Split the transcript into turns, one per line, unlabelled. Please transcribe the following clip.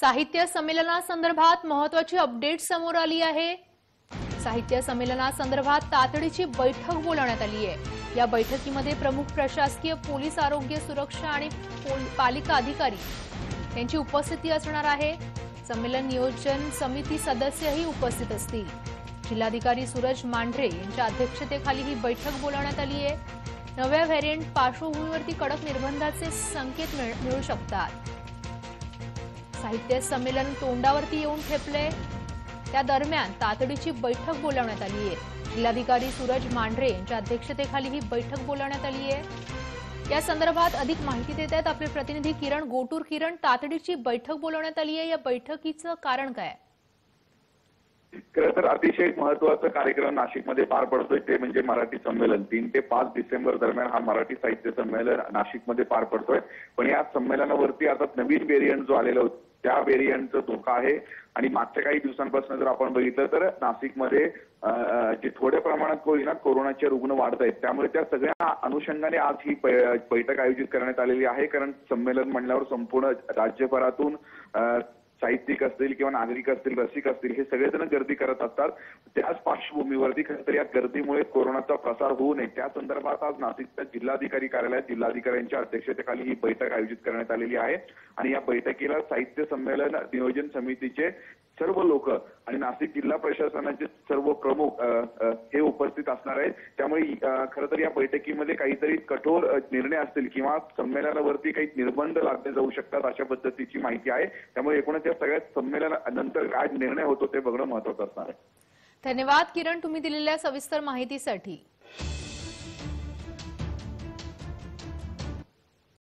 साहित्य संमेलनासंदर्भात महत्वाची अपडेट समोर आली आहे. साहित्य संमेलनासंदर्भात तातडीची बैठक बोलावण्यात आली आहे. या बैठकीमध्ये प्रमुख प्रशासकीय पोलीस आरोग्य सुरक्षा आणि पोल- पालिका अधिकारी यांची उपस्थिती असणार आहे. संमेलन नियोजन समिती सदस्यही उपस्थित असतील. जिल्हाधिकारी सूरज मांढरे यांच्या अध्यक्षतेखाली ही बैठक बोलावण्यात आली आहे. नव्या व्हेरियंट पार्श्वभूमीवरती कडक निर्बंधाचे संकेत मिळ- मिळू शकतात. साहित्य संमेलन तोंडावरती येऊन ठेपले त्या दरम्यान तातडीची बैठक बोलावण्यात आली आहे. जिल्हाधिकारी सूरज मांढरे यांच्या अध्यक्षतेखाली ही बैठक बोलावण्यात आली आहे. या संदर्भात अधिक माहिती देत आहेत आपले प्रतिनिधी किरण गोटूर किरण. तातडीची बैठक बोलावण्यात आली आहे. या बैठकीचं कारण काय
खरं तर अतिशय महत्त्वाचा कार्यक्रम नाशिकमध्ये पार पडतोय. ते म्हणजे मराठी संमेलन. तीन ते पाच डिसेंबर दरम्यान हा मराठी साहित्य संमेलन नाशिकमध्ये पार पडतोय. पण या संमेलनावरती आता नवीन व्हेरियंट जो आलेला होता त्या व्हेरियंटचा धोका आहे. आणि मागच्या काही दिवसांपासून जर आपण बघितलं तर नाशिकमध्ये जे थोड्या प्रमाणात होईना कोरोनाचे रुग्ण वाढत आहेत त्यामुळे त्या सगळ्या अनुषंगाने आज ही बैठक आयोजित करण्यात आलेली आहे. कारण संमेलन म्हणल्यावर संपूर्ण राज्यभरातून साहित्यिक असतील किंवा नागरिक असतील रसिक असतील हे सगळेजण गर्दी करत असतात. त्याच पार्श्वभूमीवरती खरं तर या गर्दीमुळे कोरोनाचा प्रसार होऊ नये. त्या संदर्भात आज नाशिकच्या जिल्हाधिकारी कार्यालयात जिल्हाधिकाऱ्यांच्या अध्यक्षतेखाली ही बैठक आयोजित करण्यात आलेली आहे. आणि या बैठकीला साहित्य संमेलन नियोजन समितीचे सर्व लोक आणि नाशिक जिल्हा प्रशासनाचे सर्व प्रमुख हे उपस्थित असणार आहेत. त्यामुळे खरं तर या बैठकीमध्ये काहीतरी कठोर निर्णय असतील किंवा संमेलनावरती काही निर्बंध लादले जाऊ शकतात अशा पद्धतीची माहिती आहे. त्यामुळे एकूणच या सगळ्या संमेलनानंतर काय निर्णय होतो ते बघणं महत्वाचं असणार आहे.
धन्यवाद किरण तुम्ही दिलेल्या सविस्तर माहितीसाठी.